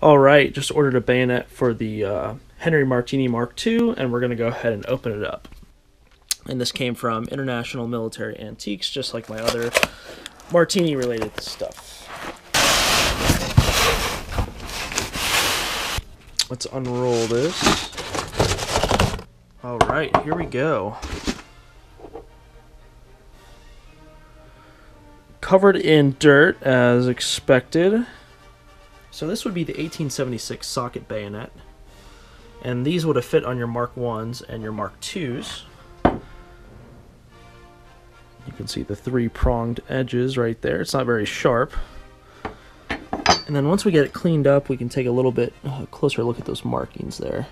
All right, just ordered a bayonet for the uh, Henry Martini Mark II, and we're going to go ahead and open it up. And this came from International Military Antiques, just like my other Martini related stuff. Let's unroll this. All right, here we go. Covered in dirt as expected. So this would be the 1876 socket bayonet. And these would have fit on your Mark 1s and your Mark 2s. You can see the three pronged edges right there. It's not very sharp. And then once we get it cleaned up, we can take a little bit uh, closer look at those markings there.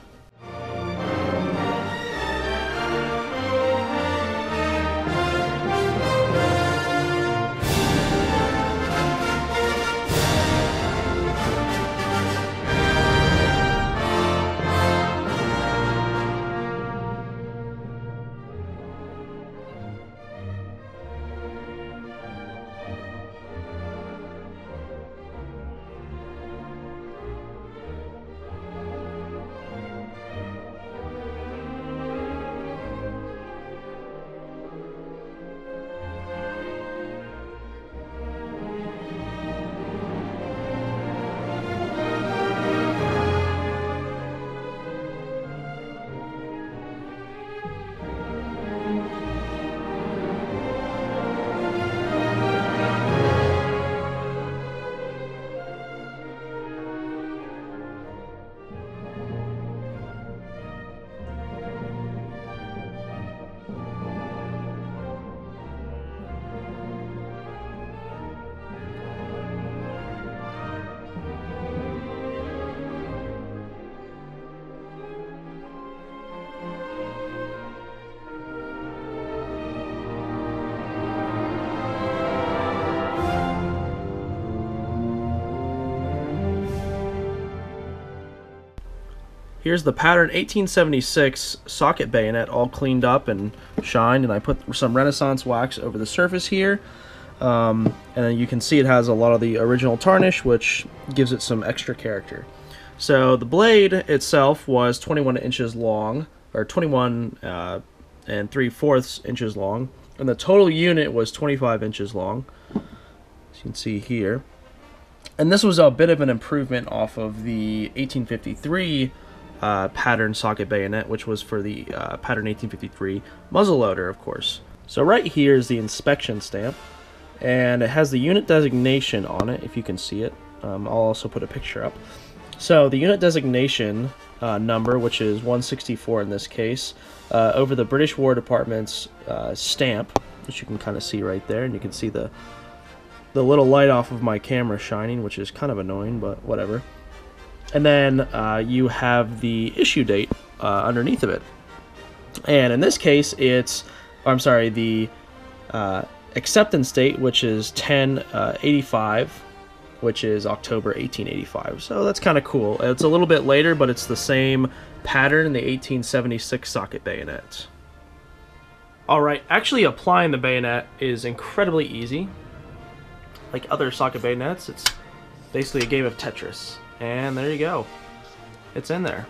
Here's the pattern 1876 socket bayonet all cleaned up and shined and I put some Renaissance wax over the surface here. Um, and you can see it has a lot of the original tarnish which gives it some extra character. So the blade itself was 21 inches long, or 21 uh, and 3 fourths inches long, and the total unit was 25 inches long, as you can see here. And this was a bit of an improvement off of the 1853 uh, pattern socket bayonet, which was for the uh, pattern 1853 muzzleloader, of course. So right here is the inspection stamp, and it has the unit designation on it, if you can see it. Um, I'll also put a picture up. So the unit designation uh, number, which is 164 in this case, uh, over the British War Department's uh, stamp, which you can kind of see right there, and you can see the the little light off of my camera shining, which is kind of annoying, but whatever and then uh, you have the issue date uh, underneath of it. And in this case, it's, I'm sorry, the uh, acceptance date, which is 1085, uh, which is October 1885. So that's kind of cool. It's a little bit later, but it's the same pattern in the 1876 socket bayonet. Alright, actually applying the bayonet is incredibly easy. Like other socket bayonets, it's basically a game of Tetris. And there you go. It's in there.